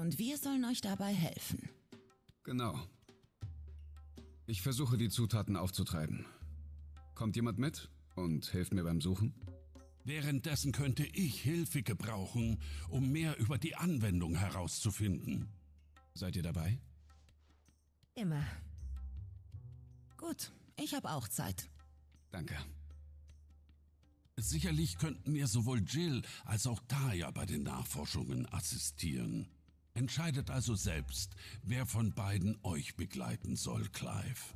Und wir sollen euch dabei helfen. Genau. Ich versuche die Zutaten aufzutreiben. Kommt jemand mit und hilft mir beim Suchen? Währenddessen könnte ich Hilfe gebrauchen, um mehr über die Anwendung herauszufinden. Seid ihr dabei? Immer. Gut, ich habe auch Zeit. Danke. Sicherlich könnten mir sowohl Jill als auch Taya bei den Nachforschungen assistieren. Entscheidet also selbst, wer von beiden euch begleiten soll, Clive.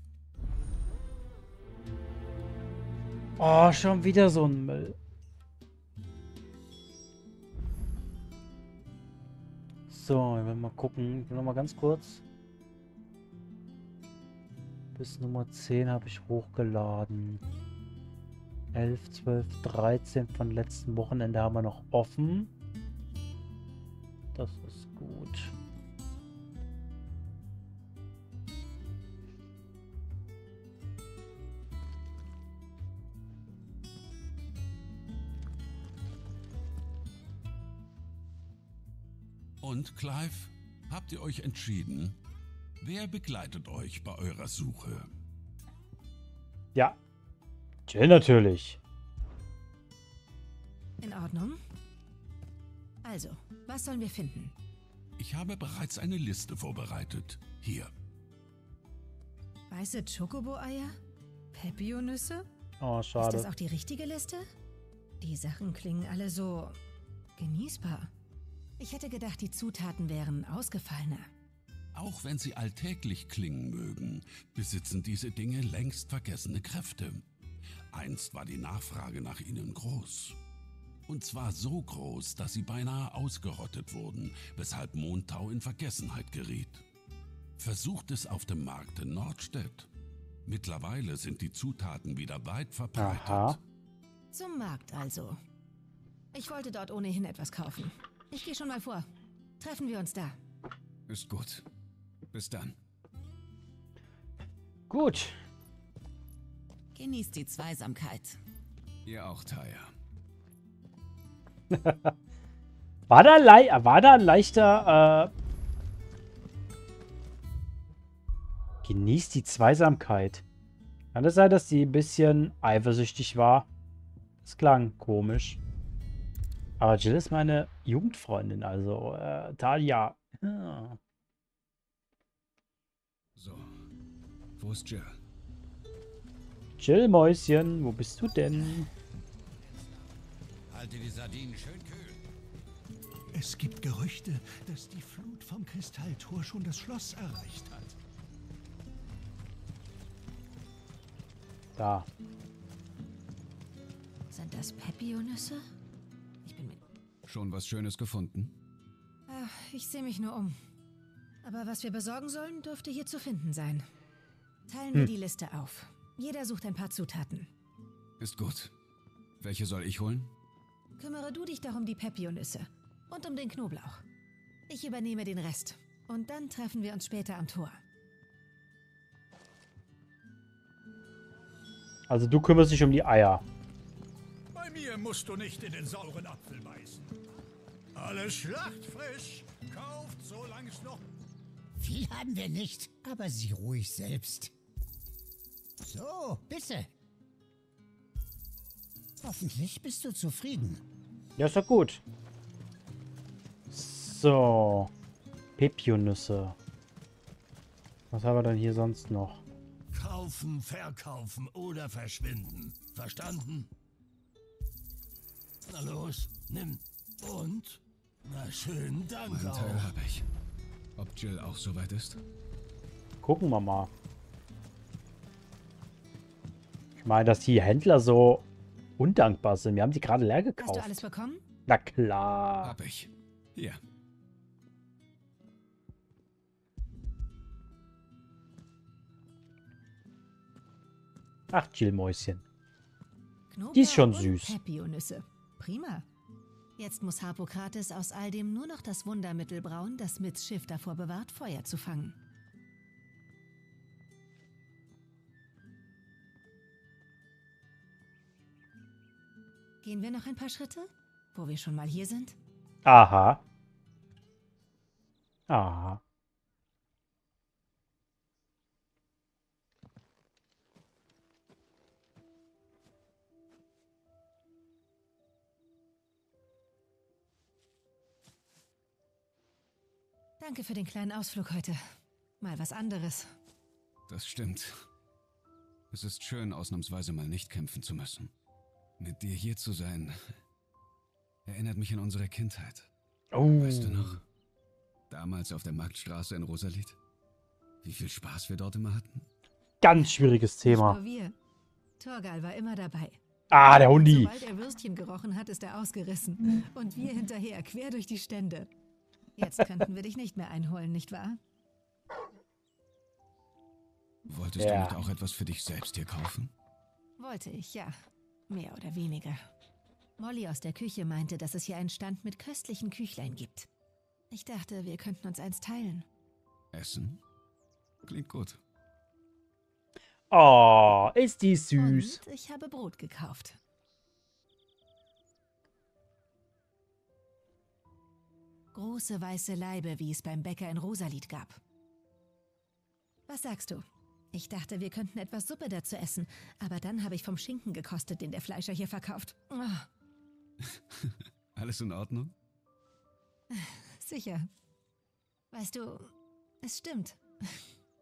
Oh, schon wieder so ein Müll. So, ich will mal gucken. Ich will noch mal ganz kurz. Bis Nummer 10 habe ich hochgeladen. 11, 12, 13 von letzten Wochenende haben wir noch offen. Und Clive, habt ihr euch entschieden? Wer begleitet euch bei eurer Suche? Ja. Jill natürlich. In Ordnung. Also, was sollen wir finden? Ich habe bereits eine Liste vorbereitet. Hier. Weiße Chocobo-Eier? Pepio-Nüsse? Oh, Ist schade. das auch die richtige Liste? Die Sachen klingen alle so genießbar. Ich hätte gedacht, die Zutaten wären ausgefallener. Auch wenn sie alltäglich klingen mögen, besitzen diese Dinge längst vergessene Kräfte. Einst war die Nachfrage nach ihnen groß. Und zwar so groß, dass sie beinahe ausgerottet wurden, weshalb Mondtau in Vergessenheit geriet. Versucht es auf dem Markt in Nordstedt. Mittlerweile sind die Zutaten wieder weit verbreitet. Aha. Zum Markt also. Ich wollte dort ohnehin etwas kaufen. Ich gehe schon mal vor. Treffen wir uns da. Ist gut. Bis dann. Gut. Genießt die Zweisamkeit. Ihr auch, Taya. War da, lei war da ein leichter... Äh Genießt die Zweisamkeit. Kann es sein, dass sie ein bisschen eifersüchtig war? Das klang komisch. Aber Jill ist meine Jugendfreundin, also äh, Talia. Ja. So. Wo ist Jill? Jill, Mäuschen, wo bist du denn? Halte die Sardinen schön kühl. Es gibt Gerüchte, dass die Flut vom Kristalltor schon das Schloss erreicht hat. Da. Sind das Pepio-Nüsse? Mit. Schon was Schönes gefunden? Ach, ich sehe mich nur um. Aber was wir besorgen sollen, dürfte hier zu finden sein. Teilen wir Hm. die Liste auf. Jeder sucht ein paar Zutaten. Ist gut. Welche soll ich holen? Kümmere du dich doch um die Pepio-Nüsse und um den Knoblauch. Ich übernehme den Rest. Und dann treffen wir uns später am Tor. Also du kümmerst dich um die Eier. Bei mir musst du nicht in den sauren Apfel beißen. Alles schlachtfrisch. Kauft, solange es noch... Viel haben wir nicht, aber sieh ruhig selbst. So, bitte. Hoffentlich bist du zufrieden. Ja, ist doch gut. So. Pepionüsse. Was haben wir denn hier sonst noch? Kaufen, verkaufen oder verschwinden. Verstanden? Na los, nimm. Und? Na schön, Dank Meinen auch. Teil habe ich. Ob Jill auch soweit ist? Gucken wir mal. Ich meine, dass die Händler so undankbar sind. Wir haben die gerade leer Hast du gekauft. alles bekommen? Na klar. Hab ich. Hier. Ach, Jill-Mäuschen. Knoblauch Die ist schon und süß. Pepio-Nüsse. Prima. Jetzt muss Harpokrates aus all dem nur noch das Wundermittel brauen, das Smiths Schiff davor bewahrt, Feuer zu fangen. Gehen wir noch ein paar Schritte, wo wir schon mal hier sind? Aha. Ah. Danke für den kleinen Ausflug heute. Mal was anderes. Das stimmt. Es ist schön, ausnahmsweise mal nicht kämpfen zu müssen. Mit dir hier zu sein, erinnert mich an unsere Kindheit. Oh. Weißt du noch? Damals auf der Marktstraße in Rosalit? Wie viel Spaß wir dort immer hatten? Ganz schwieriges Thema. Nur wir. Torgal war immer dabei. Ah, der Hundi. Sobald er Würstchen gerochen hat, ist er ausgerissen. Und wir hinterher, quer durch die Stände. Jetzt könnten wir dich nicht mehr einholen, nicht wahr? Wolltest Ja. du nicht auch etwas für dich selbst hier kaufen? Wollte ich, ja. Mehr oder weniger. Molly aus der Küche meinte, dass es hier einen Stand mit köstlichen Küchlein gibt. Ich dachte, wir könnten uns eins teilen. Essen? Klingt gut. Oh, ist die süß. Und ich habe Brot gekauft. Große weiße Laibe, wie es beim Bäcker in Rosalit gab. Was sagst du? Ich dachte, wir könnten etwas Suppe dazu essen, aber dann habe ich vom Schinken gekostet, den der Fleischer hier verkauft. Ah, Alles in Ordnung? sicher. Weißt du, es stimmt.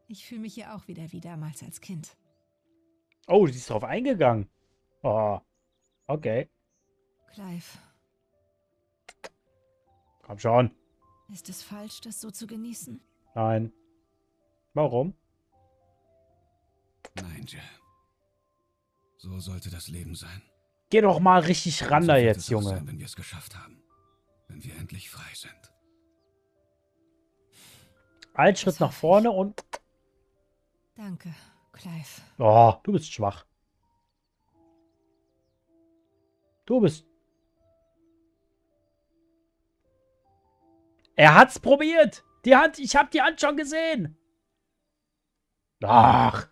Ich fühle mich hier auch wieder wie damals als Kind. Oh, sie ist drauf eingegangen. Oh. Okay. Clive, Komm schon. ist es falsch, das so zu genießen? Nein. Warum? Nein, Jill. So sollte das Leben sein. Geh doch mal richtig ran So da jetzt, Junge. Sein, wenn wir es geschafft haben. Wenn wir endlich frei sind. Ein Schritt nach hoffe ich. vorne und. Danke, Clive. Oh, du bist schwach. Du bist. Er hat's probiert. Die Hand, ich hab die Hand schon gesehen. Ach.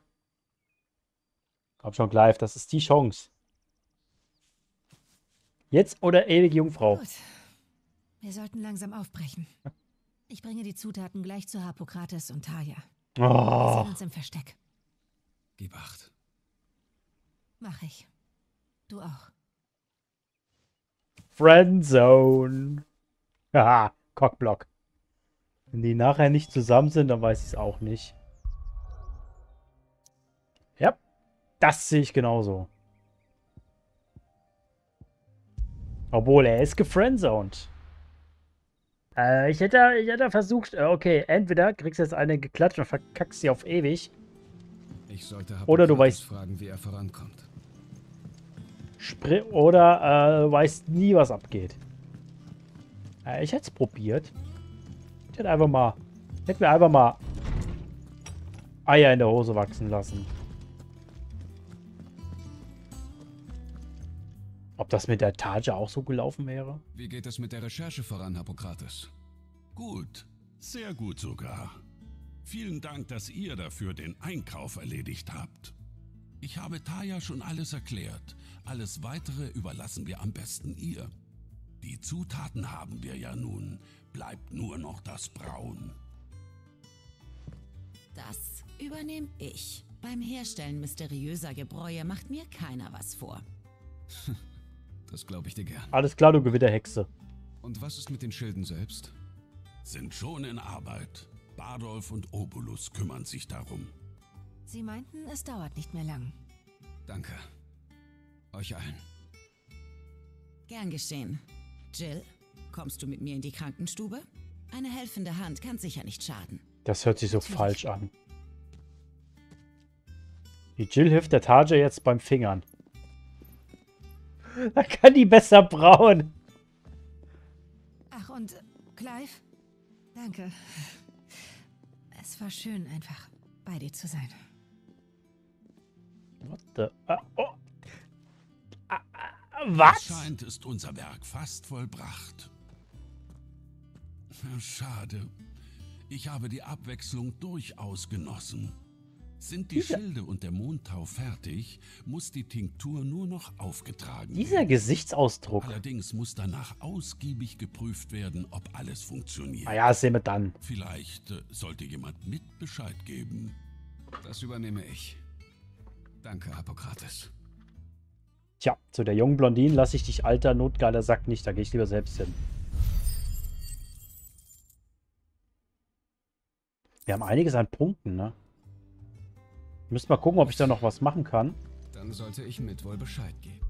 Komm schon, Clive, das ist die Chance. Jetzt oder ewige Jungfrau. Gut. Wir sollten langsam aufbrechen. Ich bringe die Zutaten gleich zu Harpokrates und Taya. Wir Oh. sehen uns im Versteck. Gib acht. Mach ich. Du auch. Friendzone. Haha, Cockblock. Wenn die nachher nicht zusammen sind, dann weiß ich es auch nicht. Ja, das sehe ich genauso. Obwohl, er ist gefriendzoned. Äh, ich hätte, ich hätte versucht, äh, okay, entweder kriegst du jetzt eine geklatscht und verkackst sie auf ewig. Ich sollte Oder du weißt- fragen, wie er vorankommt. Spr oder äh, weißt nie, was abgeht. Äh, ich hätte es probiert. Ich hätte einfach mal. Hätte mir einfach mal Eier in der Hose wachsen lassen. Ob das mit der Tage auch so gelaufen wäre? Wie geht es mit der Recherche voran, Hippokrates? Gut, sehr gut sogar. Vielen Dank, dass ihr dafür den Einkauf erledigt habt. Ich habe Taya schon alles erklärt. Alles weitere überlassen wir am besten ihr. Die Zutaten haben wir ja nun. Bleibt nur noch das Brauen. Das übernehme ich. Beim Herstellen mysteriöser Gebräue macht mir keiner was vor. Das glaube ich dir gern. Alles klar, du Gewitterhexe. Und was ist mit den Schilden selbst? Sind schon in Arbeit. Bardolf und Obolus kümmern sich darum. Sie meinten, es dauert nicht mehr lang. Danke. Euch allen. Gern geschehen. Jill, kommst du mit mir in die Krankenstube? Eine helfende Hand kann sicher nicht schaden. Das hört sich so Natürlich. falsch an. Die Jill hilft der Tage jetzt beim Fingern. Da kann die besser brauen. Ach, und Clive? Danke. Es war schön, einfach bei dir zu sein. What the? Ah, oh. Ah, ah, was? Scheint ist unser Werk fast vollbracht. Schade. Ich habe die Abwechslung durchaus genossen. Sind die Dieser- Schilde und der Mondtau fertig, muss die Tinktur nur noch aufgetragen Dieser werden. Gesichtsausdruck. Allerdings muss danach ausgiebig geprüft werden, ob alles funktioniert. Naja, das sehen wir dann. Vielleicht äh, sollte jemand mit Bescheid geben. Das übernehme ich. Danke, Hippokrates. Tja, zu der jungen Blondine lasse ich dich, alter, notgeiler Sack nicht. Da gehe ich lieber selbst hin. Wir haben einiges an Punkten, ne? Müssen mal gucken, ob ich da noch was machen kann. Dann sollte ich mit wohl Bescheid geben.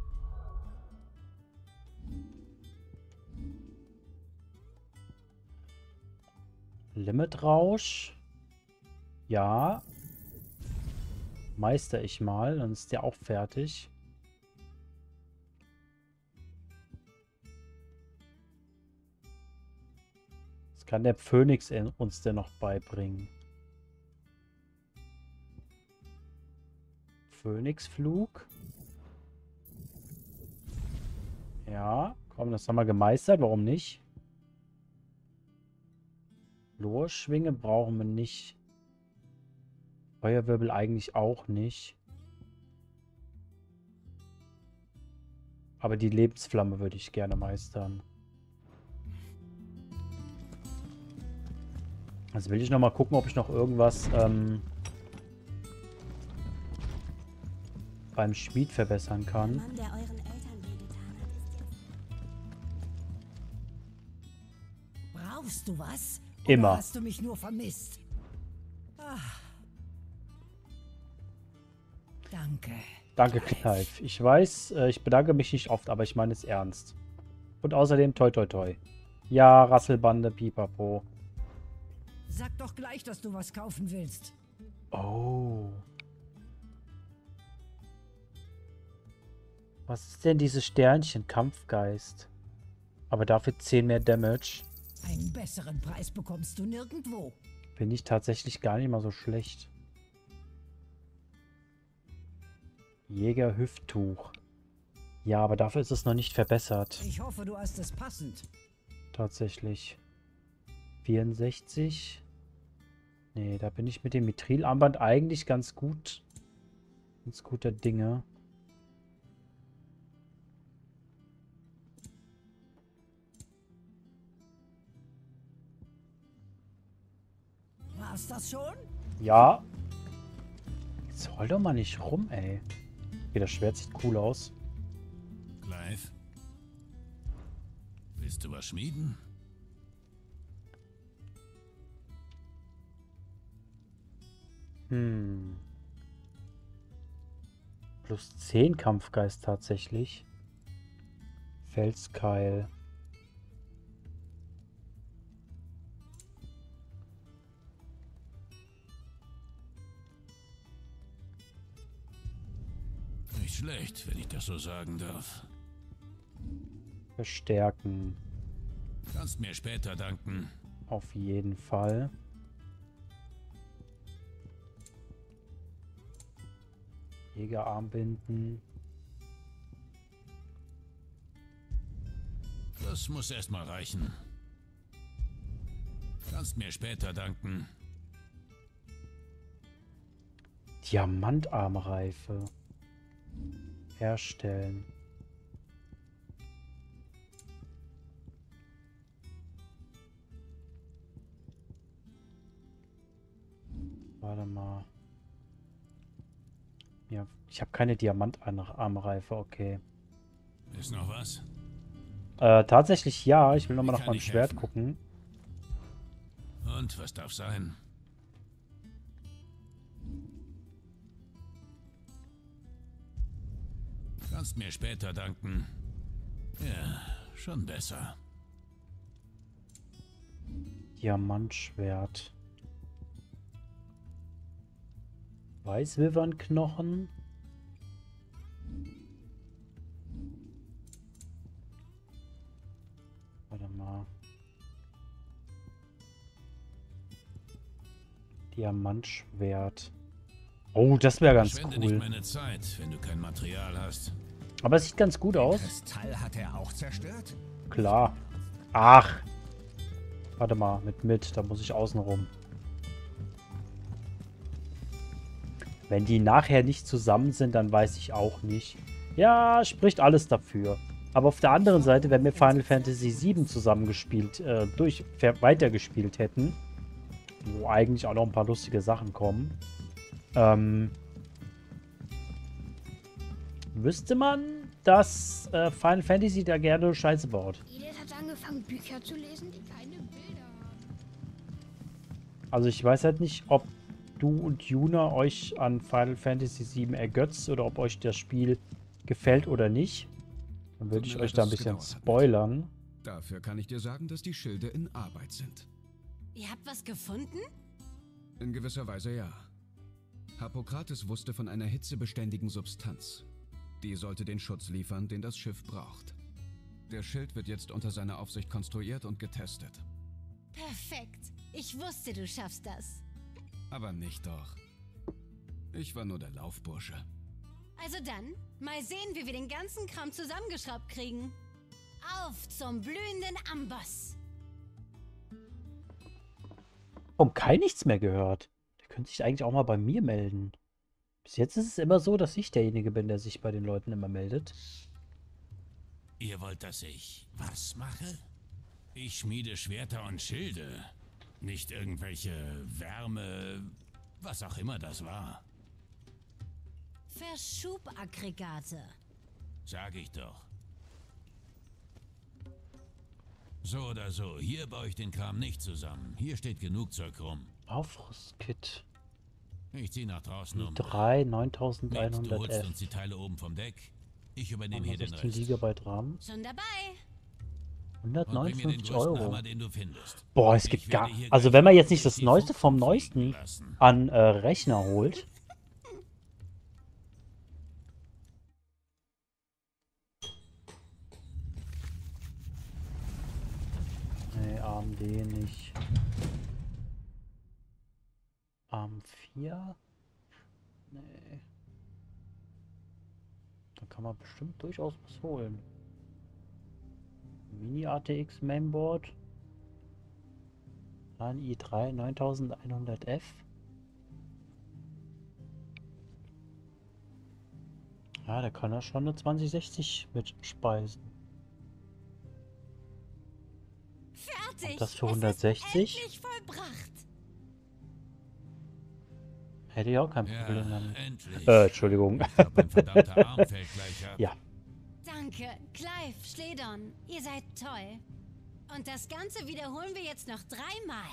Limitrausch. Ja. Meister ich mal, dann ist der auch fertig. Kann der Phönix uns denn noch beibringen? Phönixflug. Ja, komm, das haben wir gemeistert. Warum nicht? Lorschwinge brauchen wir nicht. Feuerwirbel eigentlich auch nicht. Aber die Lebensflamme würde ich gerne meistern. Also will ich noch mal gucken, ob ich noch irgendwas ähm, beim Schmied verbessern kann. Brauchst du was? Immer. Hast du mich nur vermisst? Ah. Danke. Danke, Clive. Ich weiß, äh, ich bedanke mich nicht oft, aber ich meine es ernst. Und außerdem toi toi toi. Ja, Rasselbande, pipapo. Sag doch gleich, dass du was kaufen willst. Oh. Was ist denn dieses Sternchen? Kampfgeist. Aber dafür 10 mehr Damage. Einen besseren Preis bekommst du nirgendwo. Finde ich tatsächlich gar nicht mal so schlecht. Jäger Hüfttuch. Ja, aber dafür ist es noch nicht verbessert. Ich hoffe, du hast es passend. Tatsächlich. 64. Nee, da bin ich mit dem Mithril-Armband eigentlich ganz gut. Ganz guter Dinge. War's das schon? Ja. Jetzt heul doch mal nicht rum, ey. Okay, das Schwert sieht cool aus. Clive? Willst du was schmieden? Hm. Plus 10 Kampfgeist tatsächlich. Felskeil. Nicht schlecht, wenn ich das so sagen darf. Verstärken. Kannst mir später danken. Auf jeden Fall. Jägerarmbinden. Das muss erstmal reichen. Kannst mir später danken. Diamantarmreife. Herstellen. Warte mal. Ja, ich habe keine Diamantarmreife, okay. Ist noch was? Äh, tatsächlich ja. Ich will nochmal nach meinem Schwert helfen? gucken. Und was darf sein? Kannst mir später danken. Ja, schon besser. Diamantschwert. Weißwildernknochen. Warte mal. Diamantschwert. Oh, das wäre ganz cool. Zeit, wenn du kein Material hast. Aber es sieht ganz gut aus. Kristall hat er auch zerstört? Klar. Ach. Warte mal, mit mit, da muss ich außen rum. Wenn die nachher nicht zusammen sind, dann weiß ich auch nicht. Ja, spricht alles dafür. Aber auf der anderen Seite, wenn wir Final Fantasy VII zusammengespielt, äh, durch, weitergespielt hätten, wo eigentlich auch noch ein paar lustige Sachen kommen, ähm, wüsste man, dass äh, Final Fantasy da gerne Scheiße baut. Edith hat angefangen, Bücher zu lesen, die keine Bilder haben. Also ich weiß halt nicht, ob du und Juna euch an Final Fantasy VII ergötzt oder ob euch das Spiel gefällt oder nicht. Dann würde ich euch da ein bisschen spoilern. Dafür kann ich dir sagen, dass die Schilde in Arbeit sind. Ihr habt was gefunden? In gewisser Weise ja. Hippokrates wusste von einer hitzebeständigen Substanz. Die sollte den Schutz liefern, den das Schiff braucht. Der Schild wird jetzt unter seiner Aufsicht konstruiert und getestet. Perfekt. Ich wusste, du schaffst das. Aber nicht doch. Ich war nur der Laufbursche. Also dann, mal sehen, wie wir den ganzen Kram zusammengeschraubt kriegen. Auf zum blühenden Amboss. Warum Kai nichts mehr gehört? Der könnte sich eigentlich auch mal bei mir melden. Bis jetzt ist es immer so, dass ich derjenige bin, der sich bei den Leuten immer meldet. Ihr wollt, dass ich was mache? Ich schmiede Schwerter und Schilde. Nicht irgendwelche Wärme, was auch immer das war. Verschubaggregate. Sag ich doch. So oder so, hier baue ich den Kram nicht zusammen. Hier steht genug Zeug rum. Aufrüstkit. Ich zieh nach draußen um. 3, Mick, du holst 9111. uns die Teile oben vom Deck. Ich übernehme hier den 16 Rest. GB RAM. Schon dabei. 159 größten Euro. Boah, es gibt gar... Also wenn man jetzt nicht das Neueste vom Neuesten an äh, Rechner holt. Nee, AMD nicht. AM4? Nee. Da kann man bestimmt durchaus was holen. Mini ATX Mainboard. Ein i3 9100F. Ja, da kann er schon eine 2060 mitspeisen. Fertig. das für Es ist 160? Endlich vollbracht. Hätte ich auch kein Ja, Problem damit. endlich. Äh, Entschuldigung. Ich glaub, mein verdammter Arm fällt gleich ab. Ja. Danke, Clive, Schledon. Ihr seid toll. Und das Ganze wiederholen wir jetzt noch dreimal.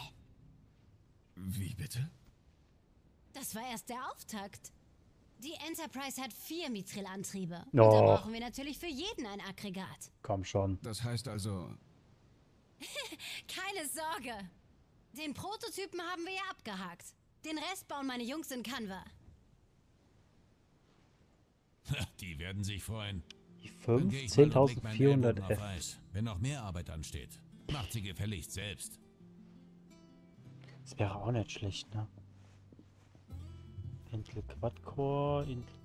Wie bitte? Das war erst der Auftakt. Die Enterprise hat vier Mithril-Antriebe. Und da Oh. brauchen wir natürlich für jeden ein Aggregat. Komm schon. Das heißt also, Keine Sorge. Den Prototypen haben wir ja abgehakt. Den Rest bauen meine Jungs in Canva. Die werden sich freuen. Die Dann 5, geh ich mal und leg meinen Ellbogen 10.400F. auf Eis. Wenn noch mehr Arbeit ansteht, macht sie gefälligst selbst. Das wäre auch nicht schlecht, ne? Intel Quad-Core, Intel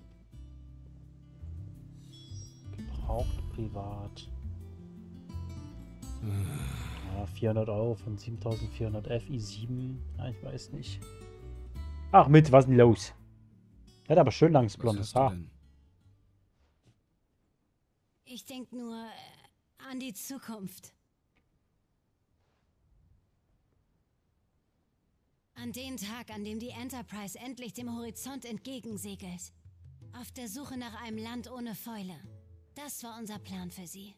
gebraucht privat. Ja, 400 Euro von 7400F i7. Ja, ich weiß nicht. Ach, mit, was ist denn los? Er hat aber schön langes blondes Haar. denn? Ich denke nur äh, an die Zukunft. An den Tag, an dem die Enterprise endlich dem Horizont entgegensegelt. Auf der Suche nach einem Land ohne Fäule. Das war unser Plan für sie.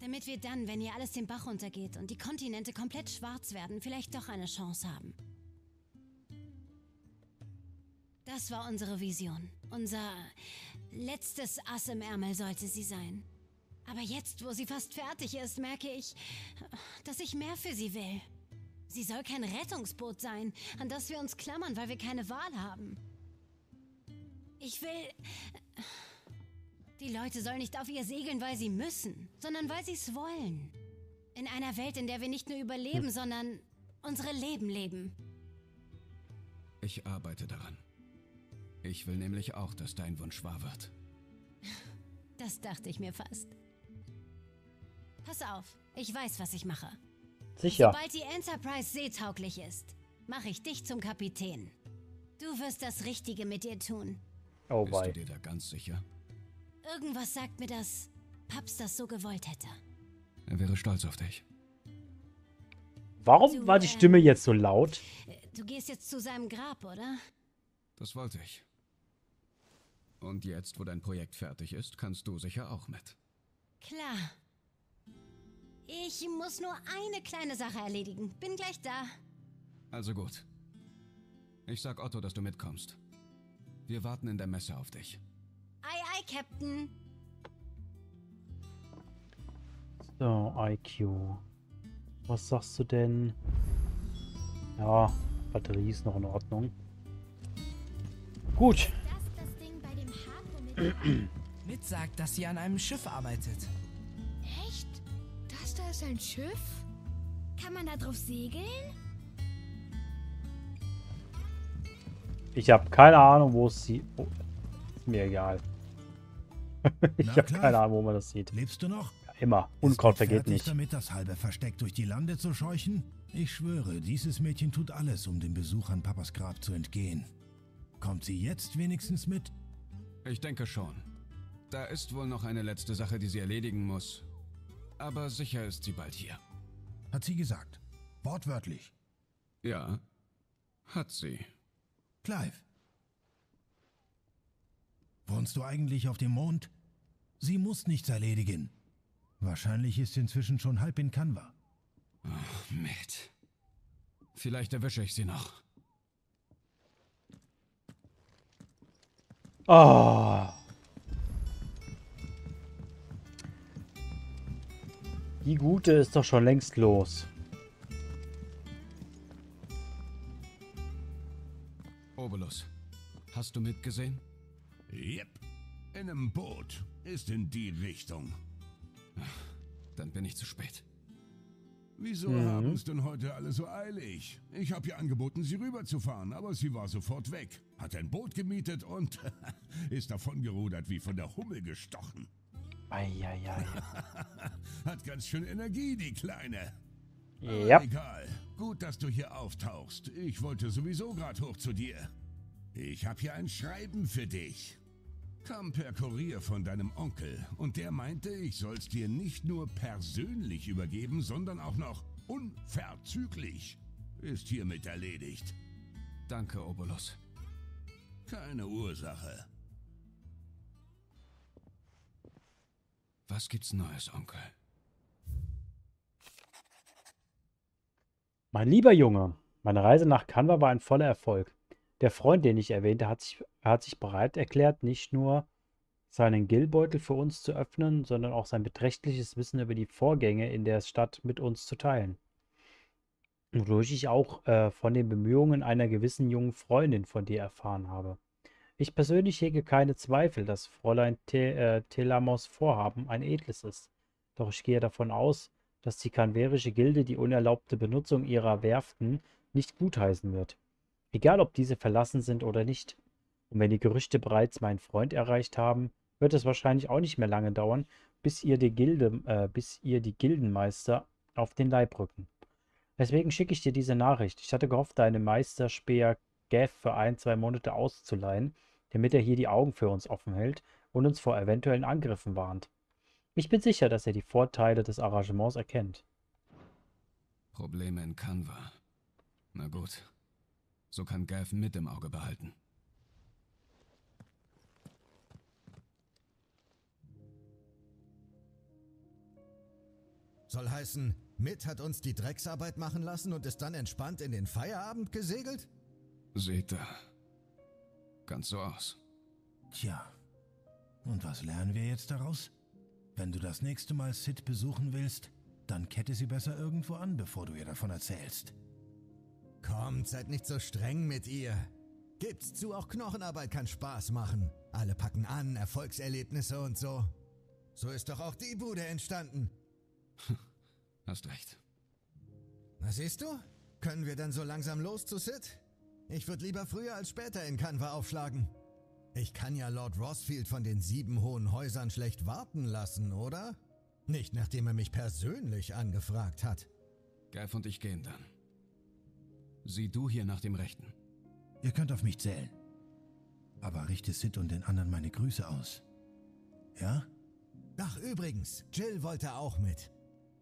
Damit wir dann, wenn hier alles den Bach runtergeht und die Kontinente komplett schwarz werden, vielleicht doch eine Chance haben. Das war unsere Vision. Unser letztes Ass im Ärmel sollte sie sein. Aber jetzt, wo sie fast fertig ist, merke ich, dass ich mehr für sie will. Sie soll kein Rettungsboot sein, an das wir uns klammern, weil wir keine Wahl haben. Ich will... Die Leute sollen nicht auf ihr segeln, weil sie müssen, sondern weil sie es wollen. In einer Welt, in der wir nicht nur überleben, sondern unsere Leben leben. Ich arbeite daran. Ich will nämlich auch, dass dein Wunsch wahr wird. Das dachte ich mir fast. Pass auf, ich weiß, was ich mache. Sicher. Sobald die Enterprise seetauglich ist, mache ich dich zum Kapitän. Du wirst das Richtige mit dir tun. Oh Bist du dir da ganz sicher? Irgendwas sagt mir, dass Paps das so gewollt hätte. Er wäre stolz auf dich. Warum Du, war die ähm, Stimme jetzt so laut? Äh, Du gehst jetzt zu seinem Grab, oder? Das wollte ich. Und jetzt, wo dein Projekt fertig ist, kannst du sicher auch mit. Klar. Ich muss nur eine kleine Sache erledigen. Bin gleich da. Also gut. Ich sag Otto, dass du mitkommst. Wir warten in der Messe auf dich. Ei, ei, Captain. So, IQ. Was sagst du denn? Ja, Batterie ist noch in Ordnung. Gut. Mit. Sagt, dass sie an einem Schiff arbeitet. Echt? Das da ist ein Schiff? Kann man da drauf segeln? Ich habe keine Ahnung, wo es sie. Oh, ist mir egal. ich habe keine Ahnung, wo man das sieht. Lebst du noch? Ja, immer. Unkraut vergeht nicht. damit, das halbe Versteck durch die Lande zu scheuchen? Ich schwöre, dieses Mädchen tut alles, um dem Besuch an Papas Grab zu entgehen. Kommt sie jetzt wenigstens mit? Ich denke schon. Da ist wohl noch eine letzte Sache, die sie erledigen muss. Aber sicher ist sie bald hier. Hat sie gesagt. Wortwörtlich. Ja, hat sie. Clive. Wohnst du eigentlich auf dem Mond? Sie muss nichts erledigen. Wahrscheinlich ist sie inzwischen schon halb in Canva. Ach, Matt. Vielleicht erwische ich sie noch. Oh. Die gute ist doch schon längst los. Obolus, hast du mitgesehen? Yep. In einem Boot. Ist in die Richtung. Dann bin ich zu spät. Wieso Mhm. haben es denn heute alle so eilig? Ich habe ihr angeboten, sie rüberzufahren, aber sie war sofort weg. Hat ein Boot gemietet und ist davon gerudert wie von der Hummel gestochen. Eieiei. Hat ganz schön Energie, die Kleine. Ja. Egal. Gut, dass du hier auftauchst. Ich wollte sowieso gerade hoch zu dir. Ich habe hier ein Schreiben für dich. Kam per Kurier von deinem Onkel und der meinte, ich soll's dir nicht nur persönlich übergeben, sondern auch noch unverzüglich. Ist hiermit erledigt. Danke, Obolus. Keine Ursache. Was gibt's Neues, Onkel? Mein lieber Junge, meine Reise nach Canva war ein voller Erfolg. Der Freund, den ich erwähnte, hat sich, hat sich bereit erklärt, nicht nur seinen Gilbeutel für uns zu öffnen, sondern auch sein beträchtliches Wissen über die Vorgänge in der Stadt mit uns zu teilen. Wodurch ich auch äh, von den Bemühungen einer gewissen jungen Freundin von dir erfahren habe. Ich persönlich hege keine Zweifel, dass Fräulein Te äh, Telamos Vorhaben ein edles ist. Doch ich gehe davon aus, dass die kanverische Gilde die unerlaubte Benutzung ihrer Werften nicht gutheißen wird. Egal, ob diese verlassen sind oder nicht. Und wenn die Gerüchte bereits meinen Freund erreicht haben, wird es wahrscheinlich auch nicht mehr lange dauern, bis ihr die Gilde, äh, bis ihr die Gildenmeister auf den Leib rücken. Deswegen schicke ich dir diese Nachricht. Ich hatte gehofft, deinen Meister Speer Gav für ein, zwei Monate auszuleihen, damit er hier die Augen für uns offen hält und uns vor eventuellen Angriffen warnt. Ich bin sicher, dass er die Vorteile des Arrangements erkennt. Probleme in Canva. Na gut. So kann Gav mit im Auge behalten. Soll heißen, Mitt hat uns die Drecksarbeit machen lassen und ist dann entspannt in den Feierabend gesegelt? Seht da. Ganz so aus. Tja. Und was lernen wir jetzt daraus? Wenn du das nächste Mal Sid besuchen willst, dann kette sie besser irgendwo an, bevor du ihr davon erzählst. Kommt, seid nicht so streng mit ihr. Gebt's zu, auch Knochenarbeit kann Spaß machen. Alle packen an, Erfolgserlebnisse und so. So ist doch auch die Bude entstanden. Hast recht. Na siehst du? Können wir dann so langsam los zu Sid? Ich würde lieber früher als später in Canva aufschlagen. Ich kann ja Lord Rossfield von den sieben hohen Häusern schlecht warten lassen, oder? Nicht nachdem er mich persönlich angefragt hat. Gav und ich gehen dann. Sieh du hier nach dem Rechten. Ihr könnt auf mich zählen. Aber richte Sid und den anderen meine Grüße aus. Ja? Ach, übrigens, Jill wollte auch mit.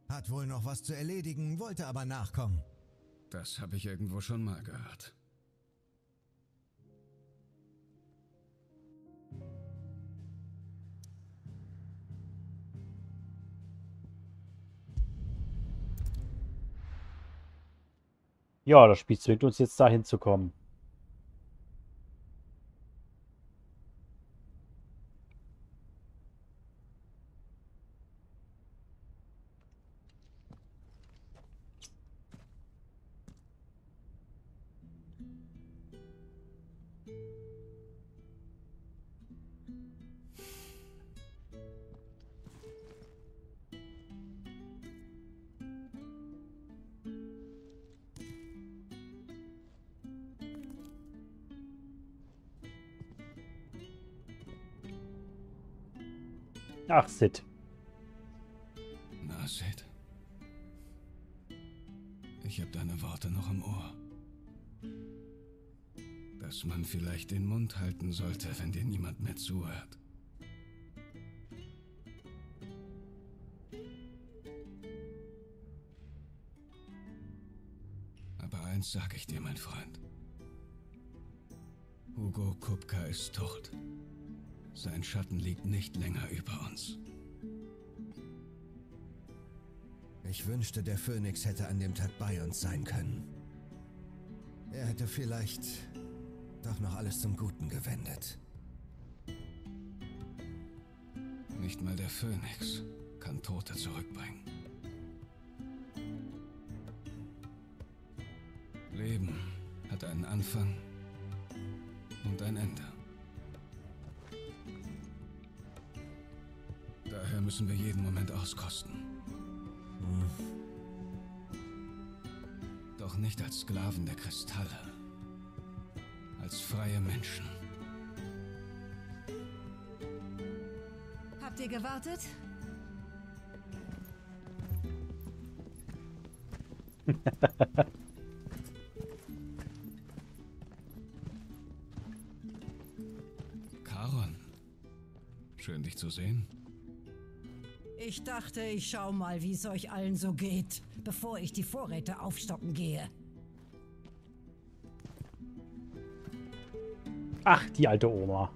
Hat wohl noch was zu erledigen, wollte aber nachkommen. Das habe ich irgendwo schon mal gehört. Ja, das Spiel zwingt uns jetzt dahin zu kommen. Sid. Na, Sid. Ich habe deine Worte noch im Ohr. Dass man vielleicht den Mund halten sollte, wenn dir niemand mehr zuhört. Aber eins sag ich dir, mein Freund. Hugo Kupka ist tot. Sein Schatten liegt nicht länger über uns. Ich wünschte, der Phönix hätte an dem Tag bei uns sein können. Er hätte vielleicht doch noch alles zum Guten gewendet. Nicht mal der Phönix kann Tote zurückbringen. Leben hat einen Anfang und ein Ende. Müssen wir jeden Moment auskosten. Doch nicht als Sklaven der Kristalle. Als freie Menschen. Habt ihr gewartet? dachte, ich schau mal, wie es euch allen so geht, bevor ich die Vorräte aufstocken gehe. Ach, die alte Oma.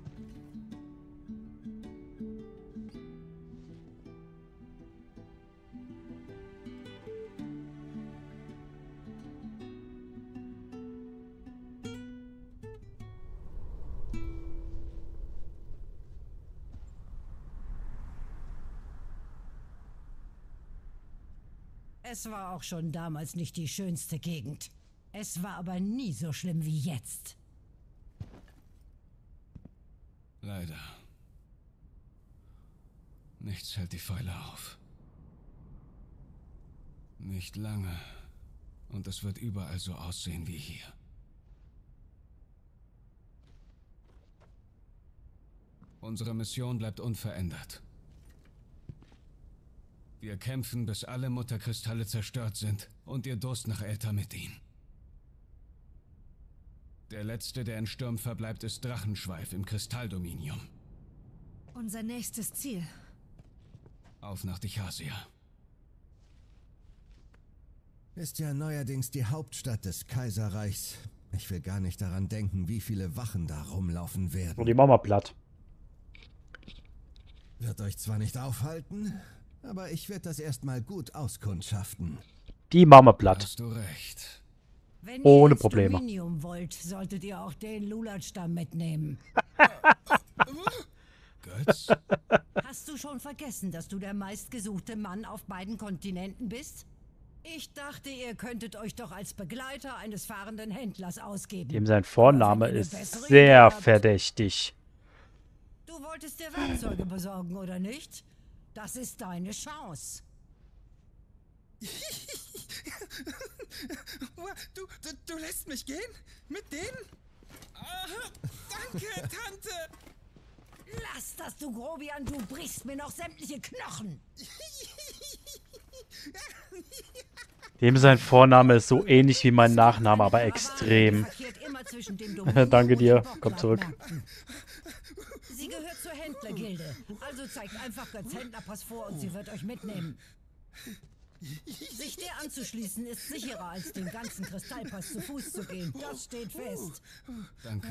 Es war auch schon damals nicht die schönste Gegend. Es war aber nie so schlimm wie jetzt. Leider. Nichts hält die Pfeile auf. Nicht lange. Und es wird überall so aussehen wie hier. Unsere Mission bleibt unverändert. Wir kämpfen, bis alle Mutterkristalle zerstört sind und ihr Durst nach Elta mit ihnen. Der letzte, der in Sturm verbleibt, ist Drachenschweif im Kristalldominium. Unser nächstes Ziel. Auf nach Dichasia. Ist ja neuerdings die Hauptstadt des Kaiserreichs. Ich will gar nicht daran denken, wie viele Wachen da rumlaufen werden. Und die Mama platt. Wird euch zwar nicht aufhalten, aber ich werde das erstmal gut auskundschaften. Die Mama platt. Hast du recht. Wenn Ohne Probleme. Dominium wollt, solltet ihr auch den Lulatstamm mitnehmen. Götz? Hast du schon vergessen, dass du der meistgesuchte Mann auf beiden Kontinenten bist? Ich dachte, ihr könntet euch doch als Begleiter eines fahrenden Händlers ausgeben. Dem sein Vorname ist sehr verdächtig. Du wolltest dir Werkzeuge besorgen, oder nicht? Das ist deine Chance. Du, du, du lässt mich gehen? Mit denen? Ah, danke, Tante. Lass das, du Grobian, du brichst mir noch sämtliche Knochen. Dem sein Vorname ist so ähnlich wie mein Nachname, aber extrem. Zwischen dem Domingo Danke dir. Komm zurück. Sie gehört zur Händlergilde. Also zeigt einfach Götz Händlerpass vor und sie wird euch mitnehmen. Sich der anzuschließen ist sicherer, als den ganzen Kristallpass zu Fuß zu gehen. Das steht fest. Danke,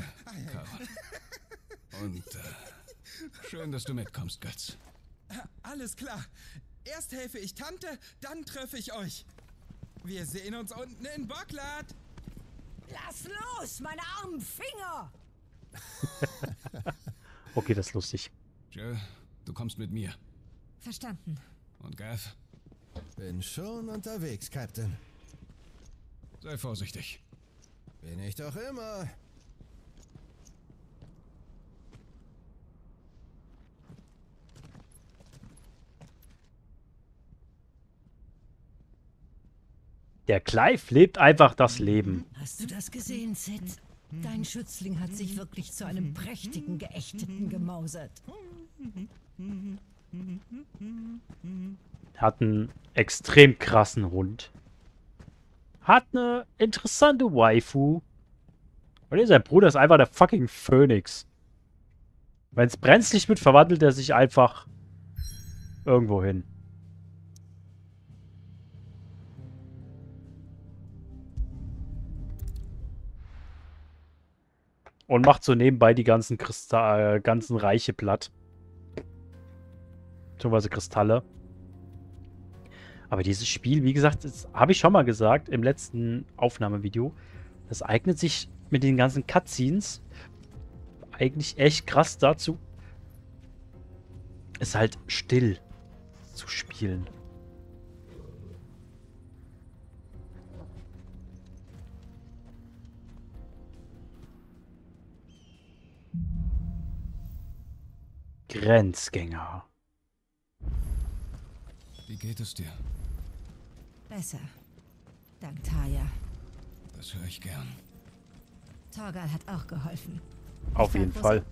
Carol. Und äh, schön, dass du mitkommst, Götz. Alles klar. Erst helfe ich Tante, dann treffe ich euch. Wir sehen uns unten in Bocklad. Lass los, meine armen Finger! Okay, das ist lustig. Jill, du kommst mit mir. Verstanden. Und Gav, Bin schon unterwegs, Captain. sei vorsichtig. Bin ich doch immer. Der Clive lebt einfach das Leben. Hast du das gesehen, Sid? Dein Schützling hat sich wirklich zu einem prächtigen Geächteten gemausert. Hat einen extrem krassen Hund. Hat eine interessante Waifu. Und sein Bruder ist einfach der fucking Phönix. Wenn es brenzlig wird, verwandelt er sich einfach irgendwo hin. Und macht so nebenbei die ganzen Kristall, äh, ganzen Reiche platt. Beziehungsweise Kristalle. Aber dieses Spiel, wie gesagt, habe ich schon mal gesagt im letzten Aufnahmevideo, das eignet sich mit den ganzen Cutscenes eigentlich echt krass dazu, es halt still zu spielen. Grenzgänger. Wie geht es dir? Besser. Dank Taya. Das höre ich gern. Torgal hat auch geholfen. Auf jeden Fall.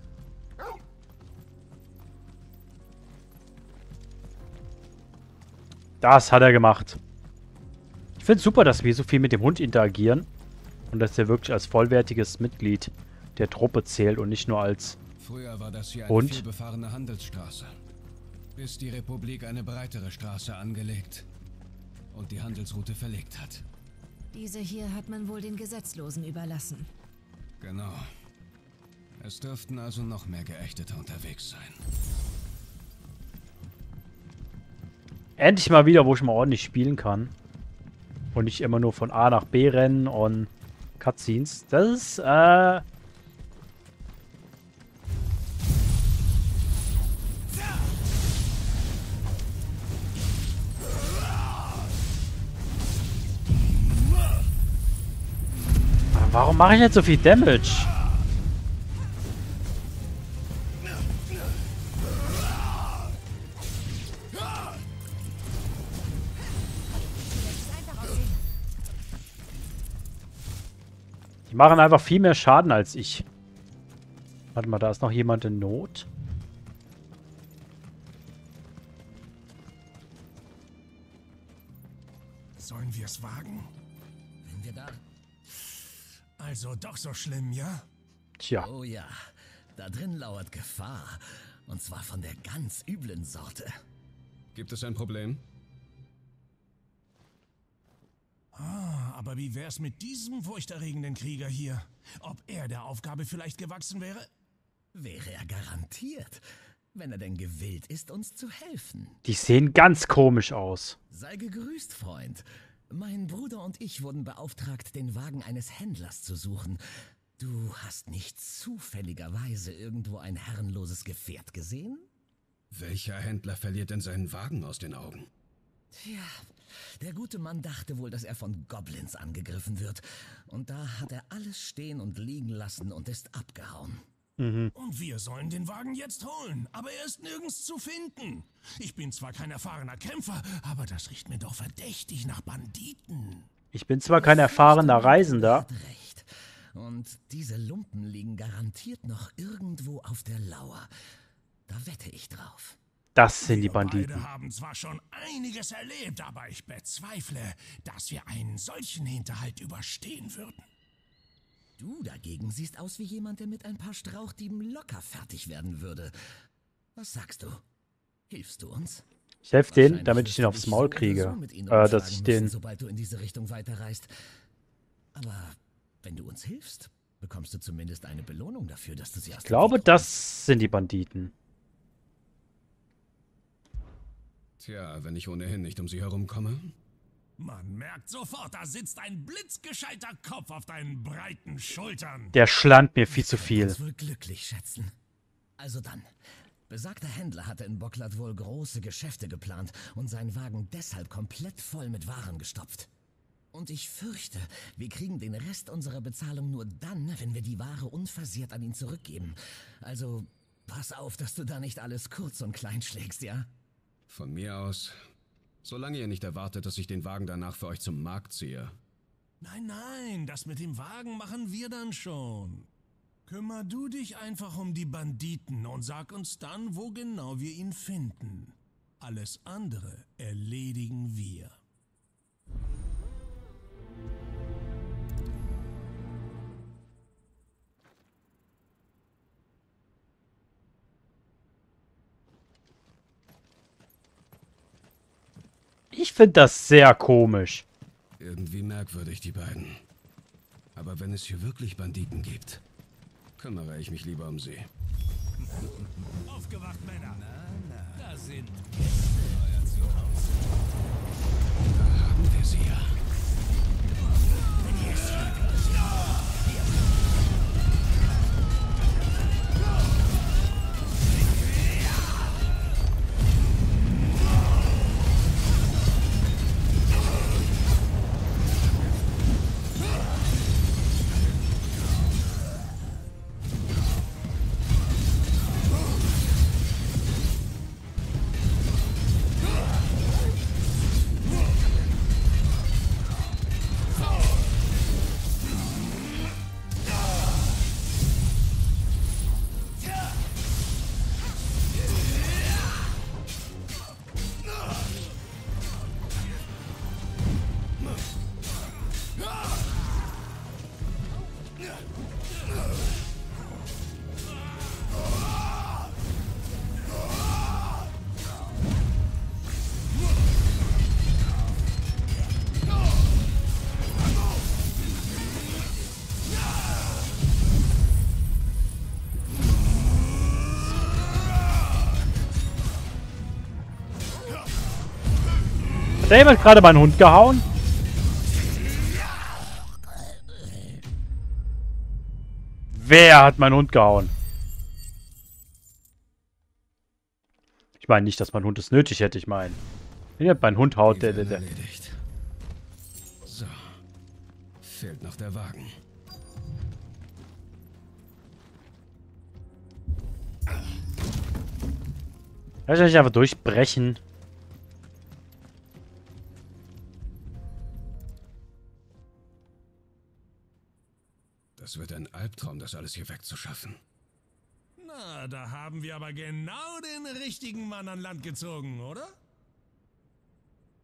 Das hat er gemacht. Ich finde es super, dass wir so viel mit dem Hund interagieren. Und dass er wirklich als vollwertiges Mitglied der Truppe zählt und nicht nur als Früher war das hier eine Hund. vielbefahrene Handelsstraße. Bis die Republik eine breitere Straße angelegt und die Handelsroute verlegt hat. Diese hier hat man wohl den Gesetzlosen überlassen. Genau. Es dürften also noch mehr Geächtete unterwegs sein. Endlich mal wieder, wo ich mal ordentlich spielen kann. Und nicht immer nur von A nach B rennen und Cutscenes. Das ist, äh... Warum mache ich jetzt so viel Damage? Die machen einfach viel mehr Schaden als ich. Warte mal, da ist noch jemand in Not. Sollen wir es wagen? Wenn wir da. Also doch so schlimm, ja? Tja. Oh ja, da drin lauert Gefahr. Und zwar von der ganz üblen Sorte. Gibt es ein Problem? Ah, aber wie wär's mit diesem furchterregenden Krieger hier? Ob er der Aufgabe vielleicht gewachsen wäre? Wäre er garantiert, wenn er denn gewillt ist, uns zu helfen. Die sehen ganz komisch aus. Sei gegrüßt, Freund. Mein Bruder und ich wurden beauftragt, den Wagen eines Händlers zu suchen. Du hast nicht zufälligerweise irgendwo ein herrenloses Gefährt gesehen? Welcher Händler verliert denn seinen Wagen aus den Augen? Tja, der gute Mann dachte wohl, dass er von Goblins angegriffen wird. Und da hat er alles stehen und liegen lassen und ist abgehauen. Und wir sollen den Wagen jetzt holen, aber er ist nirgends zu finden. Ich bin zwar kein erfahrener Kämpfer, aber das riecht mir doch verdächtig nach Banditen. Ich bin zwar kein erfahrener Reisender. Recht. Und diese Lumpen liegen garantiert noch irgendwo auf der Lauer. Da wette ich drauf. Das sind die Wir Banditen. Beide haben zwar schon einiges erlebt, aber ich bezweifle, dass wir einen solchen Hinterhalt überstehen würden. Du dagegen siehst aus wie jemand, der mit ein paar Strauchdieben locker fertig werden würde. Was sagst du? Hilfst du uns? Ich helfe denen, damit ich den aufs Maul kriege. Äh, dass ich den... Sobald du in diese Richtung weiterreist. Aber wenn du uns hilfst, bekommst du zumindest eine Belohnung dafür, dass du sie hast. Ich glaube, das sind die Banditen. Tja, wenn ich ohnehin nicht um sie herumkomme. Man merkt sofort, da sitzt ein blitzgescheiter Kopf auf deinen breiten Schultern. Der schlant mir viel zu viel. Ich wohl glücklich schätzen. Also dann. Besagter Händler hatte in Bocklat wohl große Geschäfte geplant und seinen Wagen deshalb komplett voll mit Waren gestopft. Und ich fürchte, wir kriegen den Rest unserer Bezahlung nur dann, wenn wir die Ware unversehrt an ihn zurückgeben. Also pass auf, dass du da nicht alles kurz und klein schlägst, ja? Von mir aus. Solange ihr nicht erwartet, dass ich den Wagen danach für euch zum Markt ziehe. Nein, nein, das mit dem Wagen machen wir dann schon. Kümmer du dich einfach um die Banditen und sag uns dann, wo genau wir ihn finden. Alles andere erledigen wir. Ich finde das sehr komisch. Irgendwie merkwürdig, die beiden. Aber wenn es hier wirklich Banditen gibt, kümmere ich mich lieber um sie. Aufgewacht, Männer! Na, na. Da sind Euer Zuhause. Da haben wir sie ja. Hat jemand gerade meinen Hund gehauen? Wer hat meinen Hund gehauen? Ich meine nicht, dass mein Hund es nötig hätte, ich meine. Wenn jemand meinen Hund haut, der, der, der. So. Fehlt noch der Wagen. Lass ich nicht einfach durchbrechen. Das wird ein Albtraum, das alles hier wegzuschaffen. Na, da haben wir aber genau den richtigen Mann an Land gezogen, oder?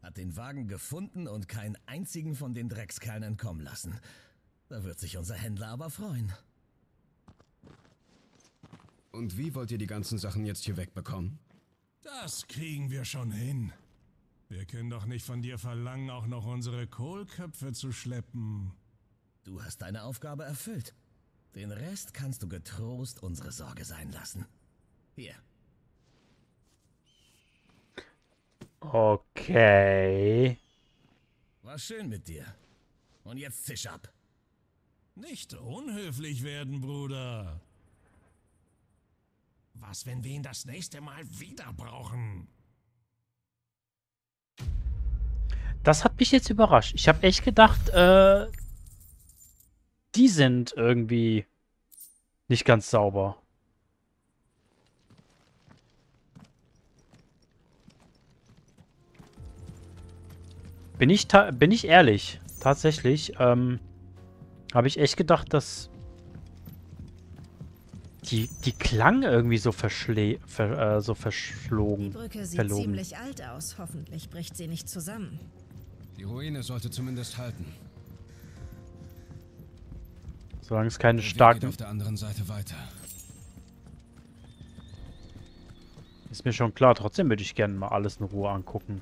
Hat den Wagen gefunden und keinen einzigen von den Dreckskerlen entkommen lassen. Da wird sich unser Händler aber freuen. Und wie wollt ihr die ganzen Sachen jetzt hier wegbekommen? Das kriegen wir schon hin. Wir können doch nicht von dir verlangen, auch noch unsere Kohlköpfe zu schleppen. Du hast deine Aufgabe erfüllt. Den Rest kannst du getrost unsere Sorge sein lassen. Hier. Okay. War schön mit dir. Und jetzt zisch ab. Nicht unhöflich werden, Bruder. Was, wenn wir ihn das nächste Mal wieder brauchen? Das hat mich jetzt überrascht. Ich habe echt gedacht, äh, die sind irgendwie nicht ganz sauber. Bin ich, bin ich ehrlich, tatsächlich, ähm, habe ich echt gedacht, dass die, die klang irgendwie so verschle ver, äh, so verschlogen. Die Brücke sieht verlogen. ziemlich alt aus. Hoffentlich bricht sie nicht zusammen. Die Ruine sollte zumindest halten. Solange es keine starken... Ist mir schon klar. Trotzdem würde ich gerne mal alles in Ruhe angucken.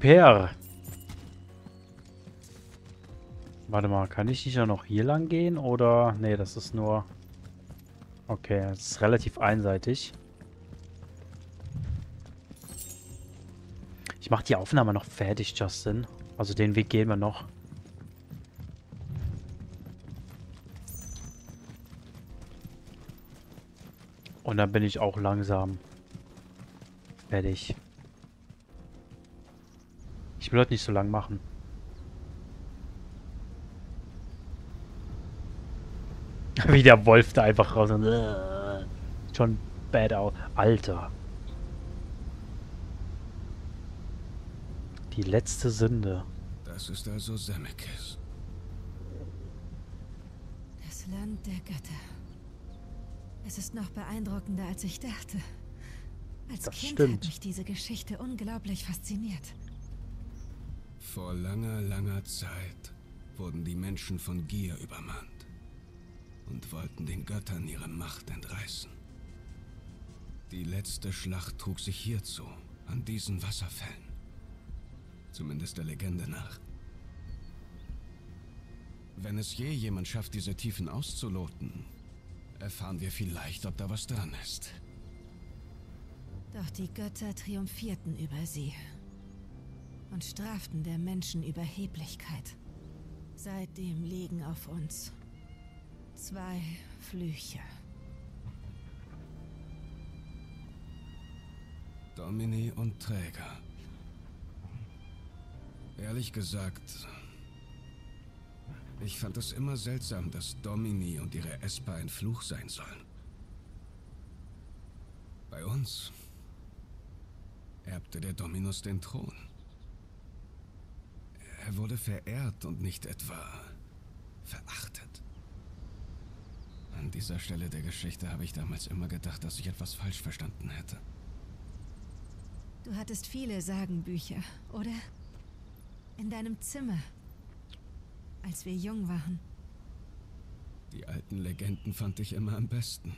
Super. Warte mal, kann ich nicht auch noch hier lang gehen? Oder... Nee, das ist nur... Okay, das ist relativ einseitig. Ich mache die Aufnahme noch fertig, Justin. Also den Weg gehen wir noch. Und dann bin ich auch langsam fertig. Ich will heute nicht so lang machen. Wie der Wolf da einfach raus und äh, schon bad out. Alter. Die letzte Sünde. Das ist also Semekis. Das Land der Götter. Es ist noch beeindruckender, als ich dachte. Als Das Kind stimmt. hat mich diese Geschichte unglaublich fasziniert. Vor langer, langer Zeit wurden die Menschen von Gier übermannt und wollten den Göttern ihre Macht entreißen. Die letzte Schlacht trug sich hierzu, an diesen Wasserfällen. Zumindest der Legende nach. Wenn es je jemand schafft, diese Tiefen auszuloten, erfahren wir vielleicht, ob da was dran ist. Doch die Götter triumphierten über sie und straften der Menschen Überheblichkeit. Seitdem liegen auf uns zwei Flüche. Domini und Träger. Ehrlich gesagt, ich fand es immer seltsam, dass Domini und ihre Esper ein Fluch sein sollen. Bei uns erbte der Dominus den Thron. Er wurde verehrt und nicht etwa verachtet. An dieser Stelle der Geschichte habe ich damals immer gedacht, dass ich etwas falsch verstanden hätte. Du hattest viele Sagenbücher, oder? In deinem Zimmer, als wir jung waren. Die alten Legenden fand ich immer am besten.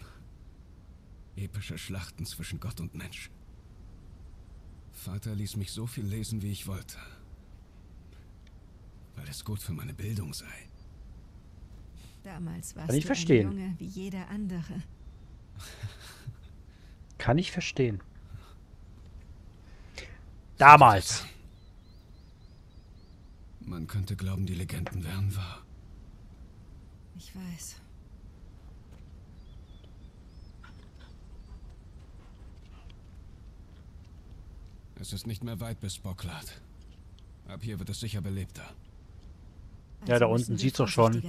Epische Schlachten zwischen Gott und Mensch. Vater ließ mich so viel lesen, wie ich wollte. Weil es gut für meine Bildung sei. Damals warst Kann ich du verstehen. ein Junge wie jeder andere. Kann ich verstehen. Damals. Man könnte glauben, die Legenden wären wahr. Ich weiß. Es ist nicht mehr weit bis Bocklat. Ab hier wird es sicher belebter. Ja, Also da unten sieht's doch schon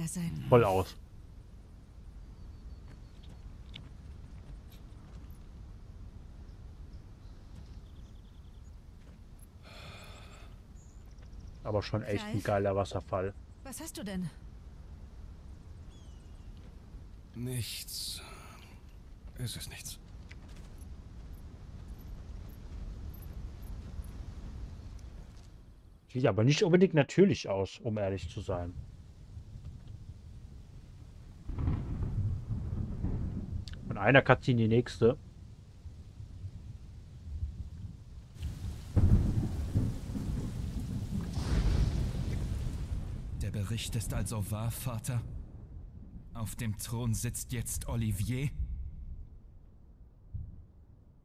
voll aus. Aber schon echt ein geiler Wasserfall. Was hast du denn? Nichts. Es ist nichts. Sieht aber nicht unbedingt natürlich aus, um ehrlich zu sein. Von einer Cutscene die nächste. Der Bericht ist also wahr, Vater? Auf dem Thron sitzt jetzt Olivier?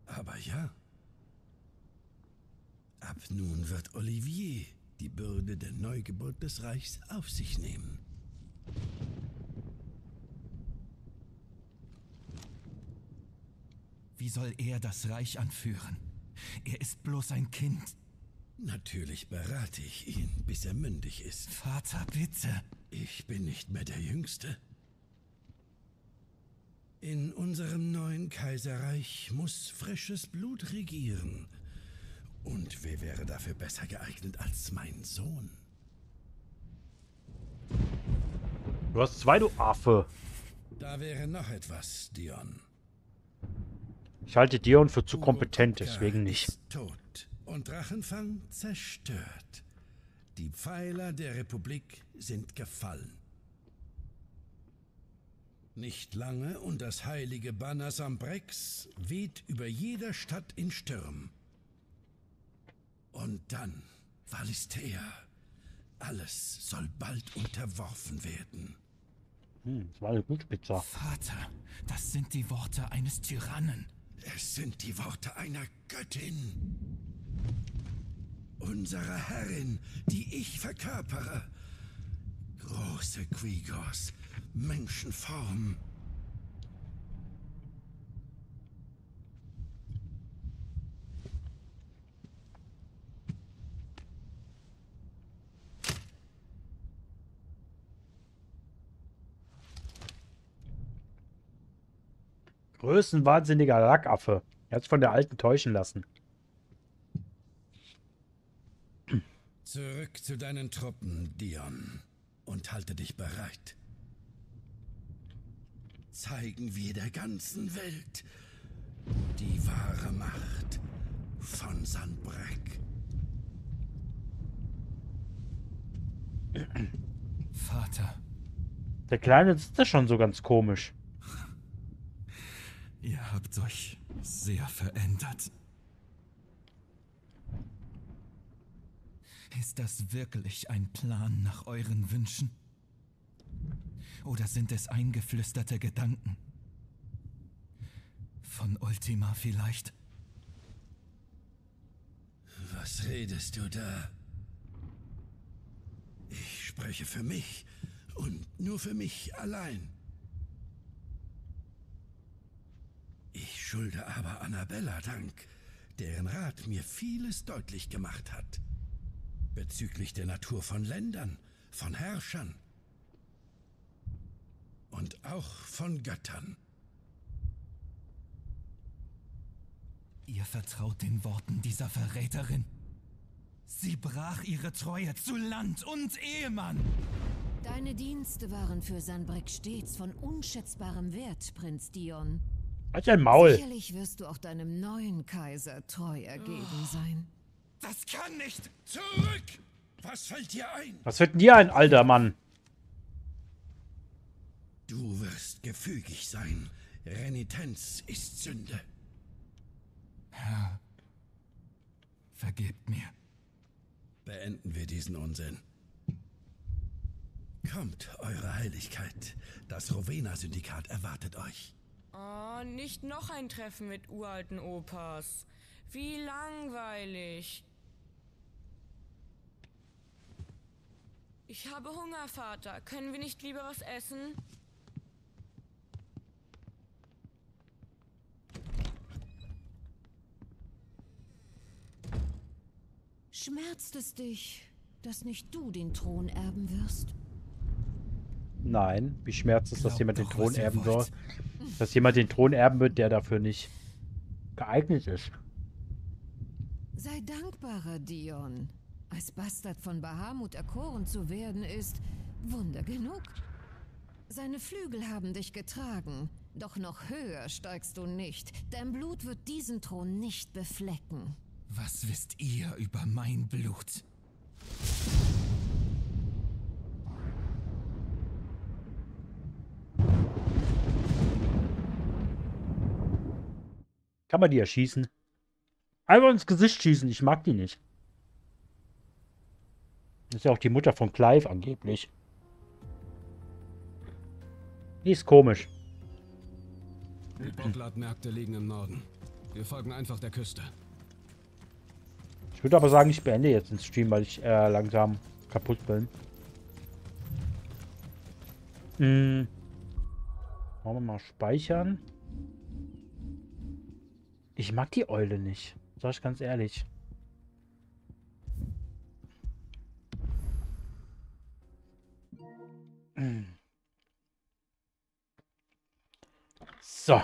Aber ja. Ab nun wird Olivier die Bürde der Neugeburt des Reichs auf sich nehmen. Wie soll er das Reich anführen? Er ist bloß ein Kind. Natürlich berate ich ihn, bis er mündig ist. Vater, bitte. Ich bin nicht mehr der Jüngste. In unserem neuen Kaiserreich muss frisches Blut regieren. Und wer wäre dafür besser geeignet als mein Sohn? Du hast zwei, du Affe. Da wäre noch etwas, Dion. Ich halte Dion für zu kompetent, deswegen nicht. Tot und Drachenfang zerstört. Die Pfeiler der Republik sind gefallen. Nicht lange und das heilige Banner Sambrex weht über jeder Stadt in Stürm. Und dann Valistea. Alles soll bald unterworfen werden. Hm, das war eine Blutspitze. Vater, das sind die Worte eines Tyrannen. Es sind die Worte einer Göttin. Unserer Herrin, die ich verkörpere. Große Quigos, Menschenform. Größenwahnsinniger Lackaffe. Er hat sich von der Alten täuschen lassen. Zurück zu deinen Truppen, Dion. Und halte dich bereit. Zeigen wir der ganzen Welt die wahre Macht von Sandbreck. Vater. Der Kleine ist das schon so ganz komisch. Ihr habt euch sehr verändert. Ist das wirklich ein Plan nach euren Wünschen? Oder sind es eingeflüsterte Gedanken? Von Ultima vielleicht? Was redest du da? Ich spreche für mich und nur für mich allein. Ich schulde aber Annabella Dank, deren Rat mir vieles deutlich gemacht hat. Bezüglich der Natur von Ländern, von Herrschern und auch von Göttern. Ihr vertraut den Worten dieser Verräterin. Sie brach ihre Treue zu Land und Ehemann. Deine Dienste waren für Sanbreck stets von unschätzbarem Wert, Prinz Dion. Halt dein Maul. Sicherlich wirst du auch deinem neuen Kaiser treu ergeben sein. Das kann nicht! Zurück! Was fällt dir ein? Was fällt denn dir ein, alter Mann? Du wirst gefügig sein. Renitenz ist Sünde. Herr, vergebt mir. Beenden wir diesen Unsinn. Kommt, Eure Heiligkeit. Das Rowena-Syndikat erwartet euch. Oh, nicht noch ein Treffen mit uralten Opas. Wie langweilig. Ich habe Hunger, Vater. Können wir nicht lieber was essen? Schmerzt es dich, dass nicht du den Thron erben wirst? Nein, wie schmerzt es, dass jemand den Thron erben soll? Dass jemand den Thron erben wird, der dafür nicht geeignet ist. Sei dankbarer, Dion. Als Bastard von Bahamut erkoren zu werden, ist Wunder genug. Seine Flügel haben dich getragen, doch noch höher steigst du nicht. Dein Blut wird diesen Thron nicht beflecken. Was wisst ihr über mein Blut? Kann man die erschießen? Einfach ins Gesicht schießen, ich mag die nicht. Das ist ja auch die Mutter von Clive angeblich. Die ist komisch. Die Bocklat-Märkte liegen im Norden. Wir folgen einfach der Küste. Ich würde aber sagen, ich beende jetzt den Stream, weil ich äh, langsam kaputt bin. Hm. Wollen wir mal speichern. Ich mag die Eule nicht. Sag ich ganz ehrlich. So.